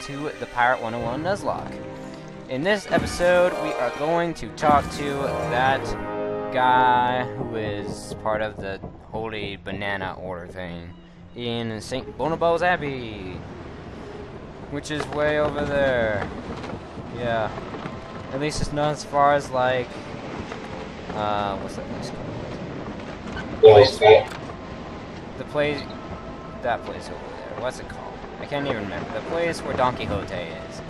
to the Pirate 101 Nuzlocke. In this episode, we are going to talk to that guy who is part of the Holy Banana Order thing in St. Bonobo's Abbey. Which is way over there. Yeah. At least it's not as far as like uh what's that place called? Place The place that place over there. What's it called? I can't even remember. The place where Don Quixote is.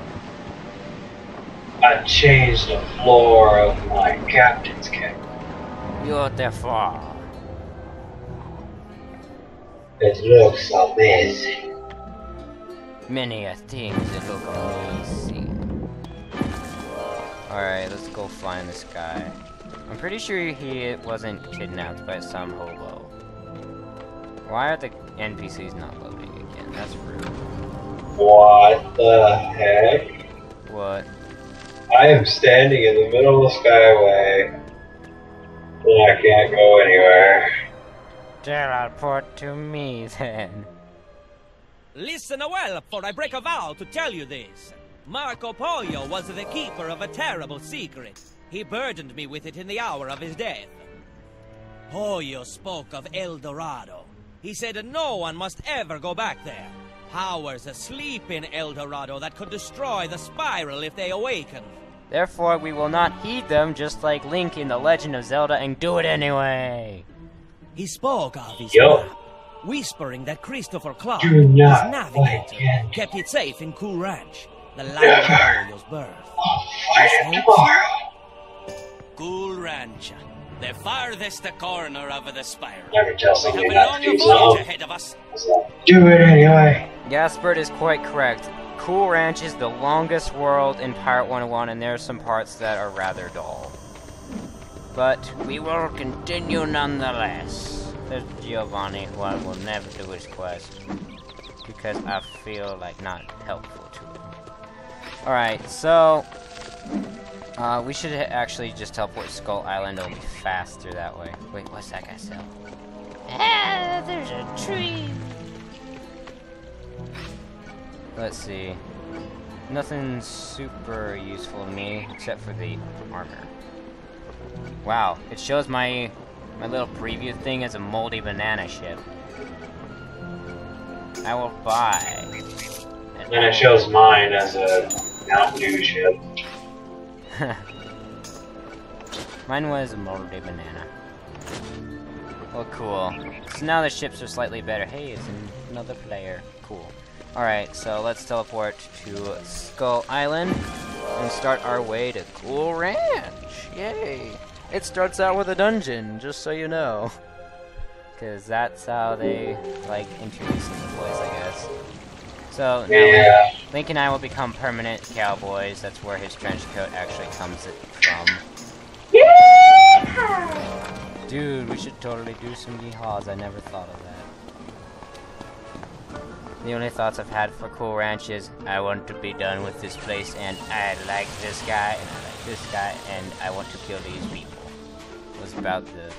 I changed the floor of my captain's cabin. Beautiful. It looks amazing. Many a things that look amazing. Alright, let's go find this guy. I'm pretty sure he wasn't kidnapped by some hobo. Why are the NPCs not loading? That's rude. What the heck? What? I am standing in the middle of the skyway. And I can't go anywhere. Teleport to me then. Listen well, for I break a vow to tell you this. Marco Pollo was the keeper of a terrible secret. He burdened me with it in the hour of his death. Pollo spoke of El Dorado. He said no one must ever go back there. Powers asleep in El Dorado that could destroy the spiral if they awaken. Therefore, we will not heed them just like Link in The Legend of Zelda and do it anyway. He spoke of his Yo. map, whispering that Christopher Clark, his navigator, fight kept it safe in Cool Ranch, the land of Pollo's birth. I'll fight it tomorrow. Cool Ranch, the farthest corner of the spiral. Never tell We have somebody a not long to do voyage something. ahead of us. Uh, do it anyway. Gaspard is quite correct. Cool Ranch is the longest world in Pirate 101, and there are some parts that are rather dull. But we will continue nonetheless. There's Giovanni, who I will never do his quest because I feel like not helpful to him. Alright, so uh, we should actually just teleport Skull Island. It'll be faster that way. Wait, what's that guy sell? Ah, there's a tree. Let's see. Nothing super useful to me except for the armor. Wow, it shows my my little preview thing as a moldy banana ship. I will buy. an And it shows mine as a Mountain Dew ship. Mine was a moldy banana. Well, cool. So now the ships are slightly better. Hey, it's another player. Cool. Alright, so let's teleport to Skull Island and start our way to Cool Ranch. Yay! It starts out with a dungeon, just so you know. Because that's how they, like, introducing the place, I guess. So, now Yeah. Link and I will become permanent cowboys. That's where his trench coat actually comes from. Dude, we should totally do some yeehaws. I never thought of that. The only thoughts I've had for Cool Ranch is I want to be done with this place and I like this guy and I like this guy and I want to kill these people. Was about the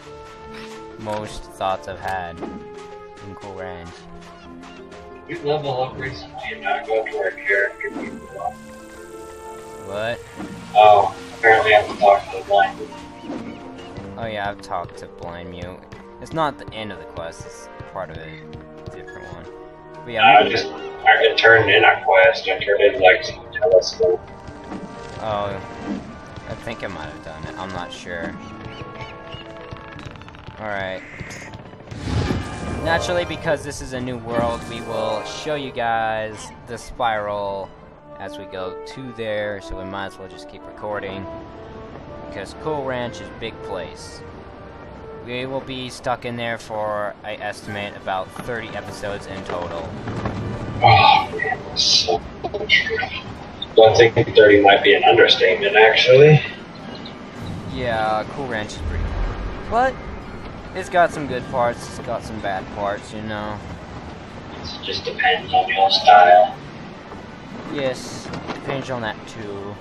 most thoughts I've had in Cool Ranch. You level up recently and not go to our character people. What? Oh, apparently I have to talk to the blind. Oh yeah, I've talked to Blind Mew. It's not the end of the quest, it's part of a different one. But yeah, I just I turned in a quest. I turned in like some telescope. Oh, I think I might have done it. I'm not sure. Alright. Naturally, because this is a new world, we will show you guys the spiral as we go to there, so we might as well just keep recording. Because Cool Ranch is a big place. We will be stuck in there for, I estimate, about 30 episodes in total. Oh man, that's so true. Don't think 30 might be an understatement, actually. Yeah, Cool Ranch is pretty cool. It's got some good parts, it's got some bad parts, you know. It just depends on your style. Yes, depends on that too.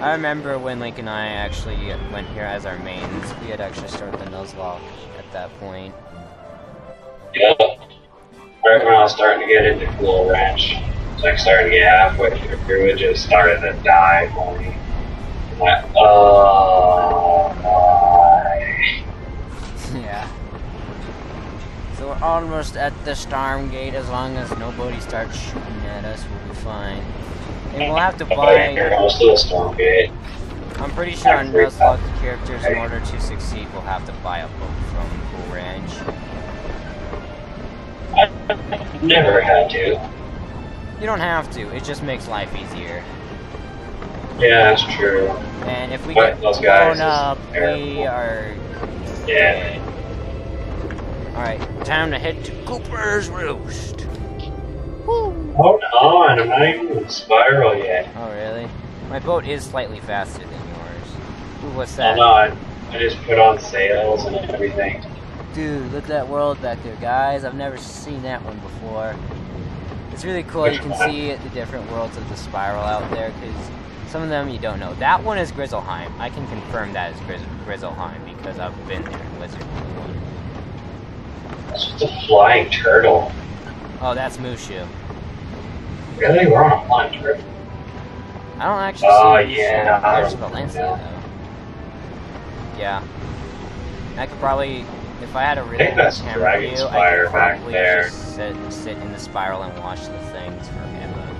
I remember when Link and I actually went here as our mains, we had actually started the Nuzlocke at that point. Yeah. right when I was starting to get into Cool Ranch, it's like starting to get halfway through, it just started to die for me. Like, oh, why? We're almost at the Storm Gate. As long as nobody starts shooting at us, we'll be fine. And we'll have to buy. almost to the Storm Gate. I'm pretty sure on Nuzlocke characters, in order to succeed, we'll have to buy a boat from Cool Ranch. I've never had to. You don't have to. It just makes life easier. Yeah, that's true. And if we But get those blown up, we are Yeah. Alright, time to head to Cooper's Roost. Hold on, I'm not even in Spiral yet. Oh, really? My boat is slightly faster than yours. Ooh, what's Hold that? on. I just put on sails and everything. Dude, look at that world back there, guys. I've never seen that one before. It's really cool. You can one? see the different worlds of the spiral out there, because some of them you don't know. That one is Grizzleheim. I can confirm that is Grizz Grizzleheim, because I've been there in Wizard. That's just a flying turtle. Oh, that's MooShu. Really? We're on a flying turtle. I don't actually Oh, yeah. There's Valencia, though. Yeah. I could probably, if I had a really good camera view, I could probably just sit, sit in the spiral and watch the things forever.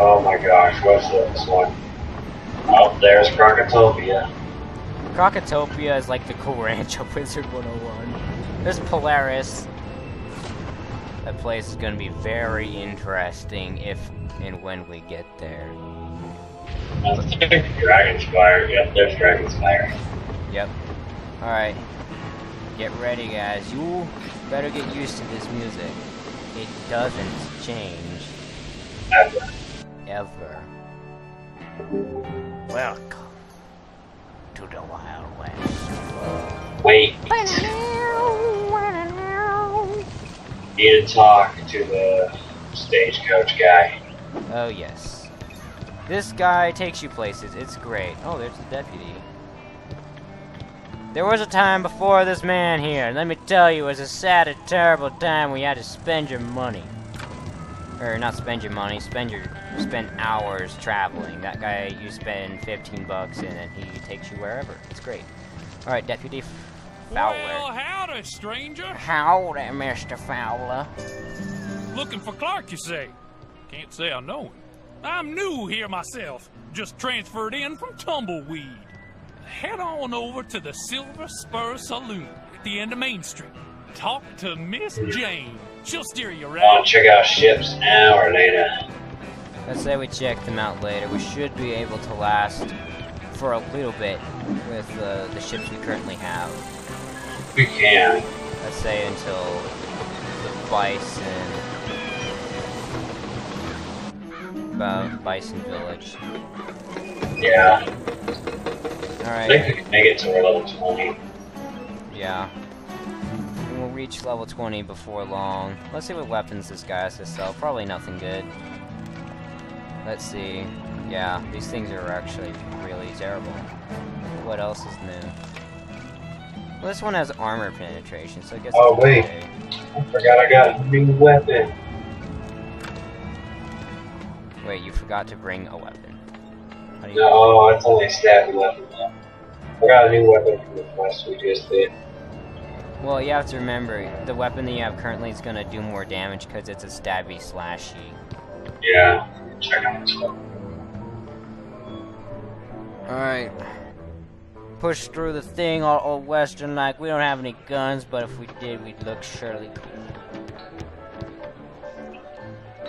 Oh my gosh, what's this one? Oh, there's Krokotopia. Krokotopia is like the cool ranch of Wizard 101. There's Polaris. That place is going to be very interesting if and when we get there. I think Dragonspire. Yep, there's Dragonspire. Yep. Alright. Get ready, guys. You better get used to this music. It doesn't change. Ever. Ever. Welcome to the Wild West. Wait, need to talk to the stagecoach guy. Oh, yes. This guy takes you places. It's great. Oh, there's the deputy. There was a time before this man here, and let me tell you, it was a sad and terrible time when you had to spend your money. Or not spend your money, spend your spend hours traveling. That guy, you spend 15 bucks, and then he takes you wherever. It's great. All right, Deputy Fowler. Well, howdy, stranger. Howdy, Mr. Fowler. Looking for Clark, you say? Can't say I know him. I'm new here myself. Just transferred in from Tumbleweed. Head on over to the Silver Spur Saloon at the end of Main Street. Talk to Miss Jane. She'll steer you I want right. to check out ships now or later. Let's say we check them out later. We should be able to last for a little bit with uh, the ships we currently have. We can. Let's say until the Bison, uh, Bison Village. Yeah. Alright. I right. think we can make it to level 20. Yeah. We'll reach level 20 before long. Let's see what weapons this guy has to sell. Probably nothing good. Let's see. Yeah, these things are actually really terrible. What else is new? Well, this one has armor penetration, so I guess Oh, it's wait. okay. I forgot I got a new weapon. Wait, you forgot to bring a weapon. How do. No, it's only a stabby weapon. though. I got a new weapon from the quest we just did. Well, you have to remember, the weapon that you have currently is gonna do more damage because it's a stabby slashy. Yeah. Check out this one. Alright. Push through the thing all, all western like we don't have any guns, but if we did, we'd look surely cool.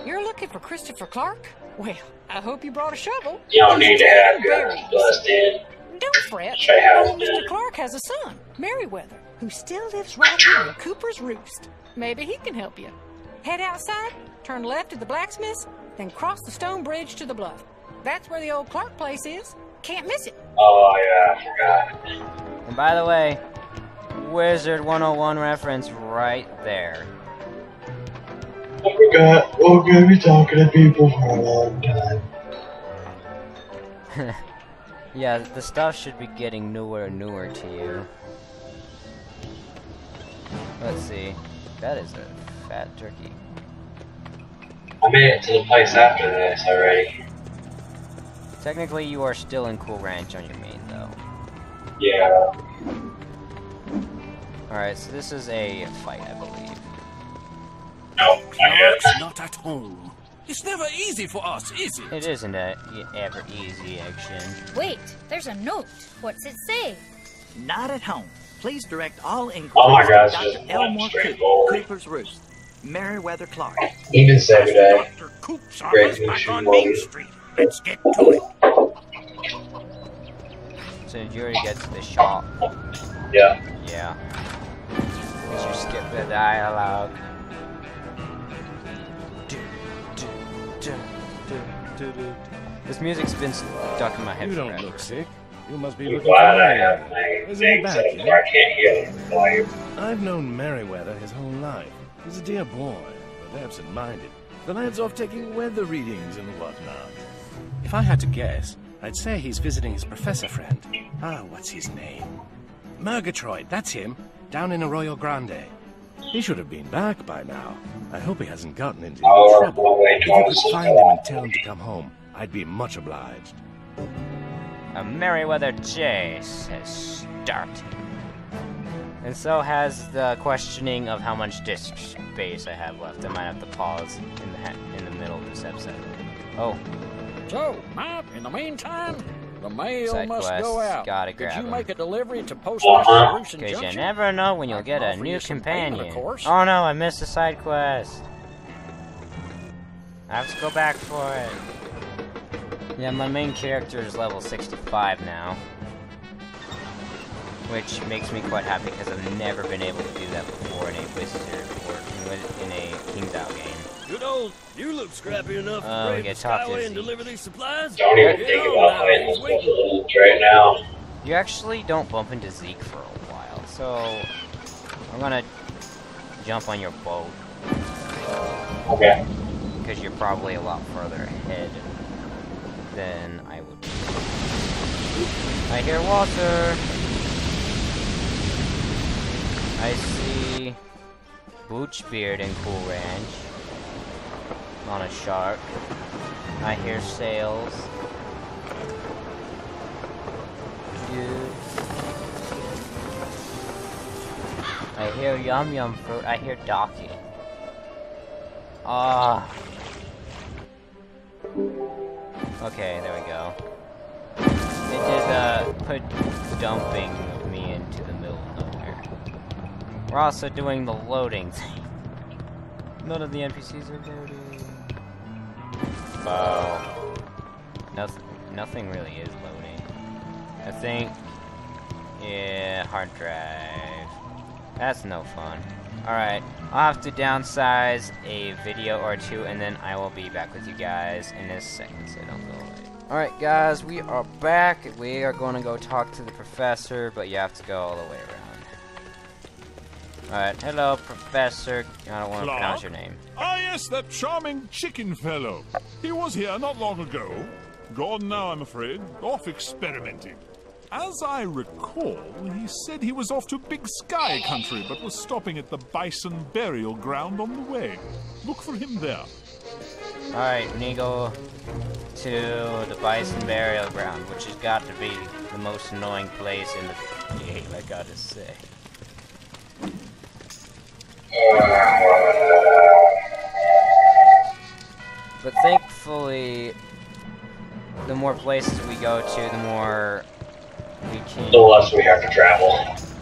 You're looking for Christopher Clark? Well, I hope you brought a shovel. You don't need to have guns bust in. Don't fret. Show you how it's Mr. Clark has a son, Merriweather, who still lives right here in Cooper's Roost. Maybe he can help you. Head outside, turn left at the blacksmith's, then cross the stone bridge to the bluff. That's where the old Clark place is. Can't miss it. Oh, yeah, uh, I forgot. And by the way, Wizard 101 reference right there. I forgot. We're gonna be talking to people for a long time. yeah, the stuff should be getting newer and newer to you. Let's see. That is a fat turkey. I made it to the place after this already. Technically, you are still in Cool Ranch on your main, though. Yeah. Alright, so this is a fight, I believe. No, not yet. Clark's not at home. It's never easy for us, is it? It isn't a ever easy action. Wait, there's a note. What's it say? Not at home. Please direct all inquiries Oh my to gosh, Dr. Elmore Coop, straightforward. Cooper's Roost, Merriweather Clark. Even Saturday. Dr. Coop's Great office back on. Main Street. Let's get to it. So did you already get to the shop? Yeah. Yeah. Did you skip the dialogue? This music's been stuck in my head You don't forever. look sick. You must be I'm looking for glad I have Merriweather. my Isn't he back set up I can't hear them. I've known Merriweather his whole life. He's a dear boy, but absent-minded. The lad's off taking weather readings and whatnot. If I had to guess, I'd say he's visiting his professor friend. Ah, what's his name? Murgatroyd, that's him, down in Arroyo Grande. He should have been back by now. I hope he hasn't gotten into any Oh, trouble. no If you Thomas. could find him and tell him to come home, I'd be much obliged. A Merriweather chase has started. And so has the questioning of how much disk space I have left. I might have to pause in the, in the middle of this episode. Oh, So, Matt, in the meantime, the mail Side must quests, go out. gotta Did grab you 'em. make a delivery to Post Uh-huh. Because you never know when you'll I get a new you some payment, of companion. course. Oh no, I missed a side quest. I have to go back for it. Yeah, my main character is level 65 now. Which makes me quite happy because I've never been able to do that before in a Wizard or in a KingsIsle game. Good old, you look scrappy enough to oh, we brave get the top skyway and deliver these supplies. Don't even Get think about now, fighting he's those waiting. little right now. You actually don't bump into Zeke for a while, so I'm gonna jump on your boat Okay. because you're probably a lot further ahead than I would. be. I hear water. I see Boochbeard and Cool Ranch on a shark. I hear sails. Dude. I hear Yum Yum Fruit. I hear Docky. Ah. Okay, there we go. It did, uh, put dumping me into the middle of nowhere. We're also doing the loading thing. None of the NPCs are loading. Nothing, nothing really is loading. I think, yeah, hard drive. That's no fun. Alright, I'll have to downsize a video or two and then I will be back with you guys in a second, so don't go away. Alright guys, we are back. We are going to go talk to the professor, but you have to go all the way around. Alright, hello professor. I don't want to pronounce your name. Ah, yes, that charming chicken fellow. He was here not long ago. Gone now, I'm afraid. Off experimenting. As I recall, he said he was off to Big Sky Country, but was stopping at the Bison Burial Ground on the way. Look for him there. Alright, we need to go to the Bison Burial Ground, which has got to be the most annoying place in the game, I gotta say. But thankfully, the more places we go to, the more we can... The less we have to travel.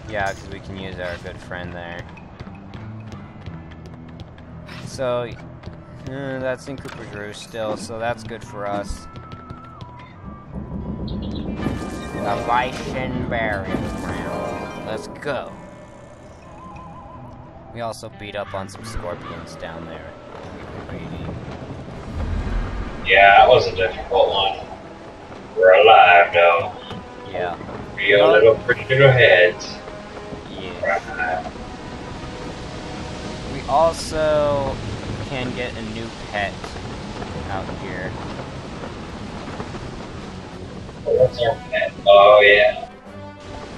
Yeah, because we can use our good friend there. So, uh, that's in Cooper's Roost still, so that's good for us. The Bison Burial Ground. Let's go. We also beat up on some scorpions down there. Yeah, that was a difficult one. We're alive, though. Yeah. Real little pretty little heads. Yeah. Right. We also can get a new pet out here. What's our pet? Oh, yeah.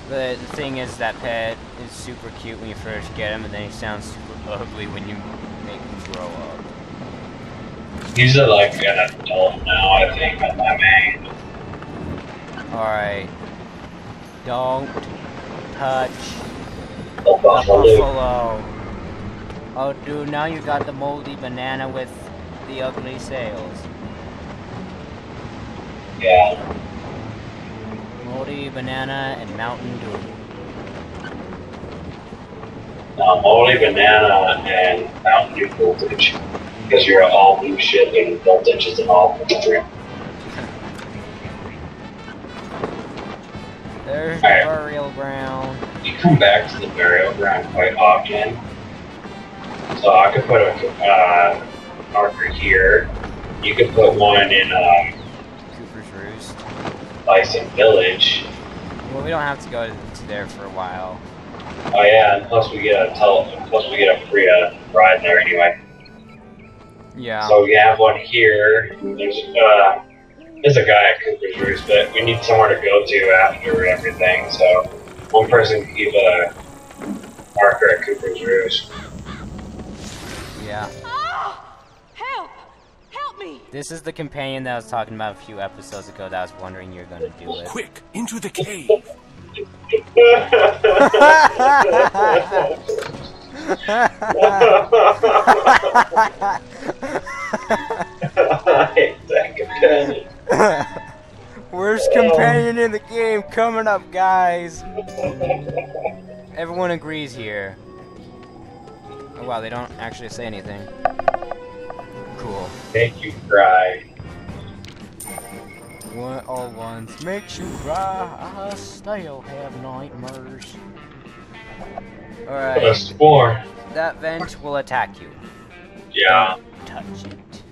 The, the thing is that pet is super cute when you first get him, and then he sounds super ugly when you make him grow up. He's a, like an adult now, I think, at my main. Alright. Don't touch oh, The the buffalo. buffalo. Oh, dude, now you got the moldy banana with the ugly sails. Yeah. Moldy banana and Mountain Dew. Um, only banana and Mountain Dew voltage. Because you're all new shit and voltage is an all country. There's the burial ground. You come back to the burial ground quite often. So I could put a uh, marker here. You could put one in um, Cooper's Roost. Bison Village. Well, we don't have to go to there for a while. Oh yeah, and plus we get a tele- plus we get a free uh, ride there anyway. Yeah. So we have one here. There's uh, there's a guy at Cooper's Roost, but we need somewhere to go to after everything. So one person can keep a marker at Cooper's Roost. Yeah. Help! Help me! This is the companion that I was talking about a few episodes ago that I was wondering you're gonna do it. Quick, into the cave. Worst companion in the game coming up, guys. Everyone agrees here. Oh wow, they don't actually say anything. Cool. Thank you cry. One all once makes you cry. I still have nightmares. A Alright, four. that vent will attack you. Yeah. Touch it.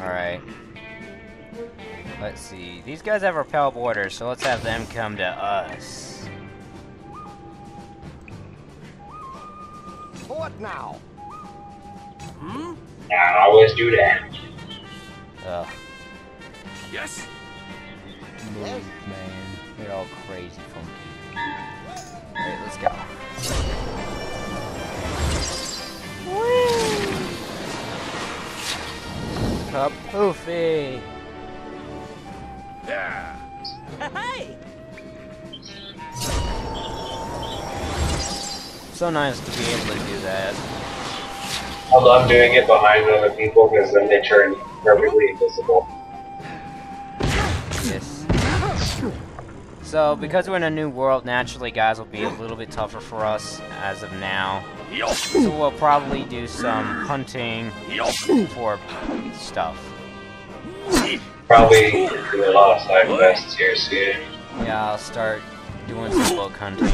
Alright. Let's see. These guys have repel borders, so let's have them come to us. What now? Hmm? I always do that. Ugh. Yes? Move, man. They're all crazy funky. Alright, let's go. Kapoofy! Yeah. Hey! So nice to be able to do that. I love doing it behind other people because then they turn perfectly invisible. So, because we're in a new world, naturally guys will be a little bit tougher for us as of now. So we'll probably do some hunting for stuff. Probably do a lot of side quests here soon. Yeah, I'll start doing some book hunting.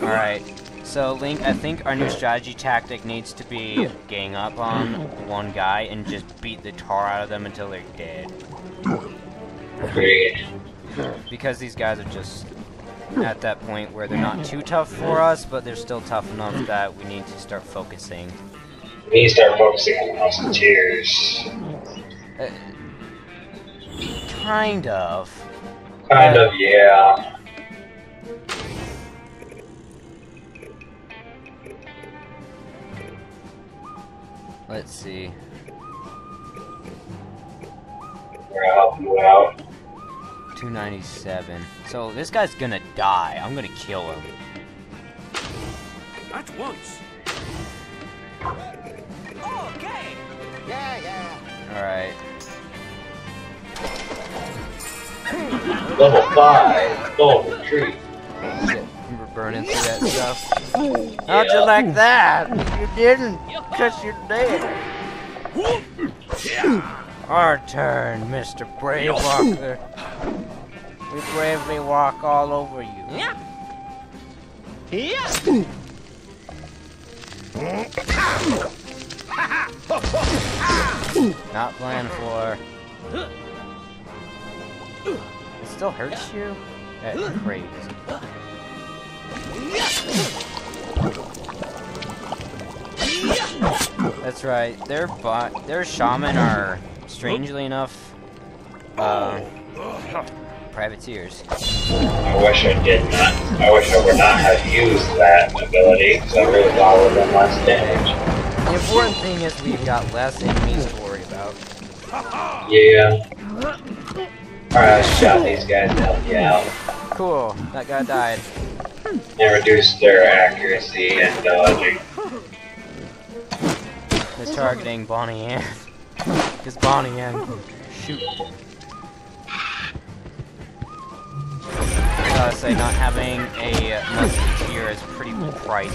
Alright, so Link, I think our new strategy tactic needs to be gang up on one guy and just beat the tar out of them until they're dead. Agreed. Because these guys are just at that point where they're not too tough for us, but they're still tough enough that we need to start focusing. We need to start focusing on the musketeers. Uh, kind of. Kind of, yeah. Let's see. We're helping you out. 297. So this guy's gonna die. I'm gonna kill him. At once. Okay! Yeah, yeah. Alright. Level 5, gold retreat. Shit, we're burning through that stuff. How'd you like that? You didn't, cause you're dead. Our turn, Mr. Brave Walker. We bravely walk all over you. Yeah! Yeah! Not plan for. It still hurts you? That's crazy. That's right. Their bot, their shaman are strangely enough, uh, privateers. I wish I did not. I wish I would not have used that ability because I really would have done less damage. The important thing is we've got less enemies to worry about. Yeah. Alright, I shot these guys you out. Cool, that guy died. They reduce their accuracy and dodging. They're targeting Bonnie Anne. Because Bonnie Anne shoot. Gotta say, not having a uh, musketeer is pretty pricey.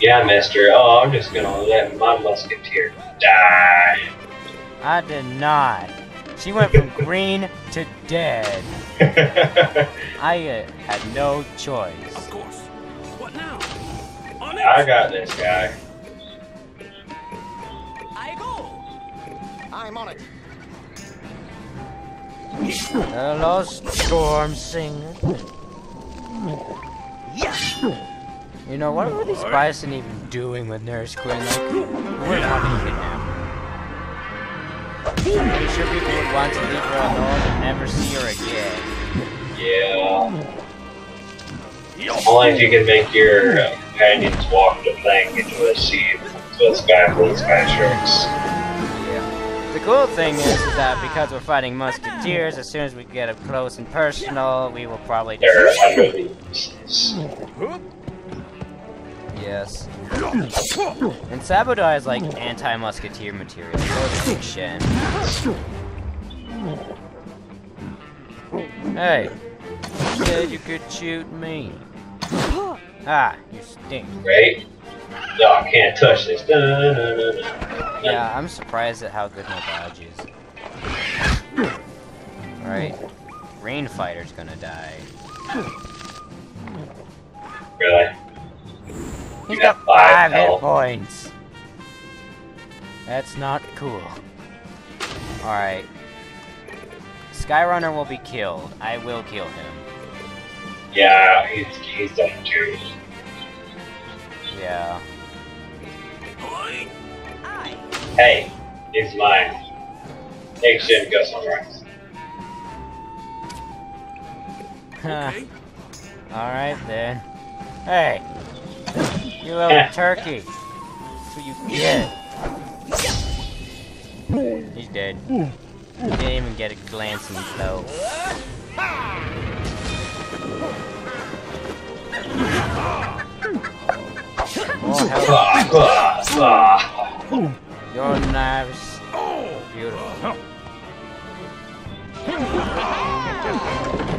Yeah, mister. Oh, I'm just gonna let my musketeer die. I did not. She went from green to dead. I uh, had no choice. Of course. What now? On it! I got this guy. I go! I'm on it. Hello, Storm Singer. You know, what were these bison even doing with Nurse Queen? Like, we're not kidnapped. I'm sure people would want to leave her alone and never see her again. Yeah. Only if you can make your uh, companions walk the plank into a sea with sky blue sky sharks. Cool thing is, is that because we're fighting musketeers, as soon as we get up close and personal, we will probably just... Yes. And Sabodai is like anti-musketeer material. So Shen. Hey, you said you could shoot me. Ah, you stink. Right? No, I can't touch this. Dun, dun, dun. Yeah, I'm surprised at how good my dodge is. Right. Rain Fighter's gonna die. Really? He's got got five five hit points. That's not cool. Alright. Skyrunner will be killed. I will kill him. Yeah, he's, he's done too. Yeah. Hey, he's mine. Take shit and go somewhere else. Okay. Alright then. Hey! You little turkey! That's what you get. He's dead. He didn't even get a glance himself. Oh, hell. Your knives. Beautiful.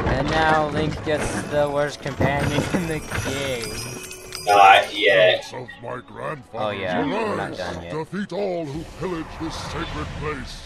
And now Link gets the worst companion in the game. Not yet. Of my grandfather Oh, yeah, we're not done yet. defeat all who pillage this sacred place.